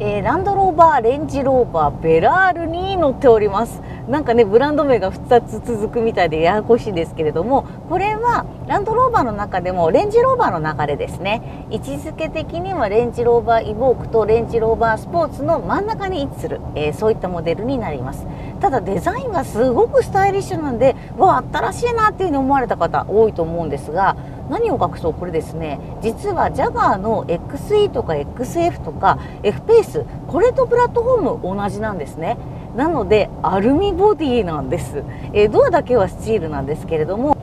えー、ランドローバーレンジローバーベラールに乗っております。なんかねブランド名が2つ続くみたいでややこしいですけれどもこれはランドローバーの中でもレンジローバーの流れですね。位置づけ的にはレンジローバーイボークとレンジローバースポーツの真ん中に位置する、えー、そういったモデルになります。ただデザインがすごくスタイリッシュなんでわ新しいなっていうふうに思われた方多いと思うんですが何を隠そうこれですね。実はジャガーの XE とか XF とか F ペースこれとプラットフォーム同じなんですね。なのでアルミボディなんです、え、ドアだけはスチールなんですけれども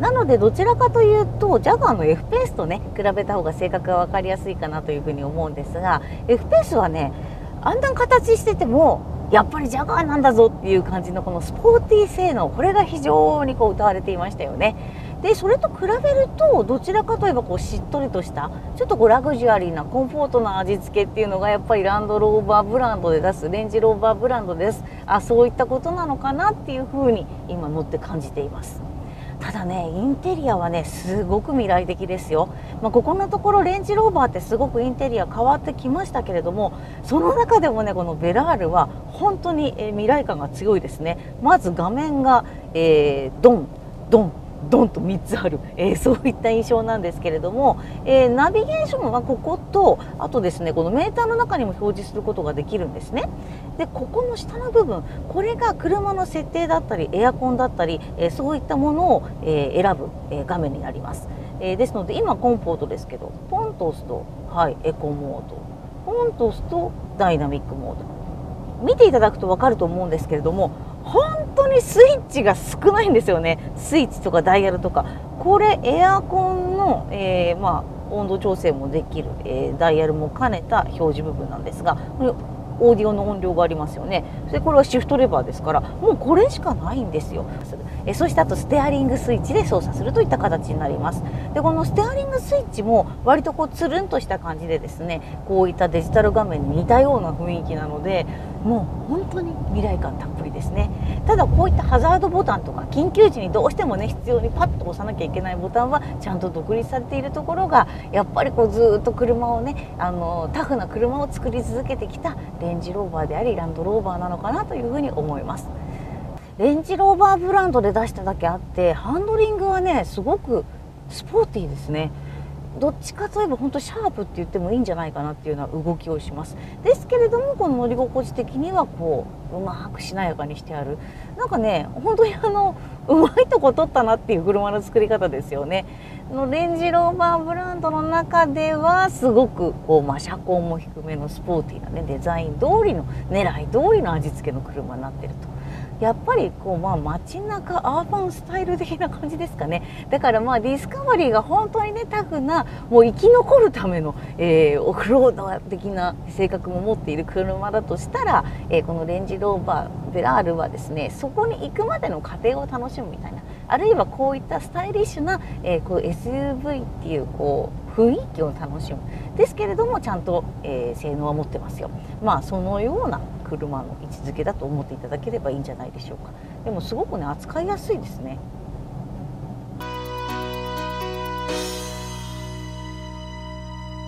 なのでどちらかというとジャガーの F ペースとね比べた方が性格が分かりやすいかなというふうに思うんですが F ペースはねあんな形しててもやっぱりジャガーなんだぞっていう感じのこのスポーティー性能これが非常にこう歌われていましたよね。でそれと比べるとどちらかといえばこうしっとりとしたちょっとこうラグジュアリーなコンフォートな味付けっていうのがやっぱりランドローバーブランドで出す。レンジローバーブランドですあそういったことなのかなっていうふうに今乗って感じています。ただねインテリアはねすごく未来的ですよ、まあ、ここのところレンジローバーってすごくインテリア変わってきましたけれどもその中でもねこのベラールは本当に、未来感が強いですね。まず画面が、えー、ドンドン。ドンと3つある、えー、そういった印象なんですけれども、えー、ナビゲーションはこことあとですねこのメーターの中にも表示することができるんですね。でここの下の部分これが車の設定だったりエアコンだったり、えー、そういったものを、え選ぶ、え画面になります、えですので今コンポートですけどポンと押すと、はい、エコモード。ポンと押すとダイナミックモード。見ていただくと分かると思うんですけれども本当にスイッチが少ないんですよね。スイッチとかダイヤルとか。これエアコンの、えー、まあ、温度調整もできる、えー、ダイヤルも兼ねた表示部分なんですがオーディオの音量がありますよね。それこれはシフトレバーですからもうこれしかないんですよ。えそしてあとステアリングスイッチで操作するといった形になります。でこのステアリングスイッチも割とこうつるんとした感じでですねこういったデジタル画面に似たような雰囲気なのでもう本当に未来感たっぷりですね。ただこういったハザードボタンとか緊急時にどうしてもね必要にパッと押さなきゃいけないボタンはちゃんと独立されているところがやっぱりこうずっと車をねあのタフな車を作り続けてきたレンジローバーでありランドローバーなのかなというふに思います。レンジローバーブランドで出しただけあってハンドリングはねすごくスポーティーですね。どっちかといえば本当シャープって言ってもいいんじゃないかなっていうような動きをします。ですけれどもこの乗り心地的にはこううまくしなやかにしてある。なんかね本当にあのうまいとこ取ったなっていう車の作り方ですよねのレンジローバーブランドの中ではすごくこう、まあ、車高も低めのスポーティーな、ね、デザイン通りの狙い通りの味付けの車になってると。やっぱりこうまあ街中アーバンスタイル的な感じですかね。だからまあディスカバリーが本当にねタフなもう生き残るための、えー、オフロード的な性格も持っている車だとしたら、えー、このレンジローバーベラールはですねそこに行くまでの過程を楽しむみたいな。あるいはこういったスタイリッシュな、えー、こう SUV っていうこう雰囲気を楽しむ。ですけれどもちゃんと、えー、性能は持ってますよ。まあそのような車の位置づけだと思っていただければいいんじゃないでしょうか。でもすごくね扱いやすいですね。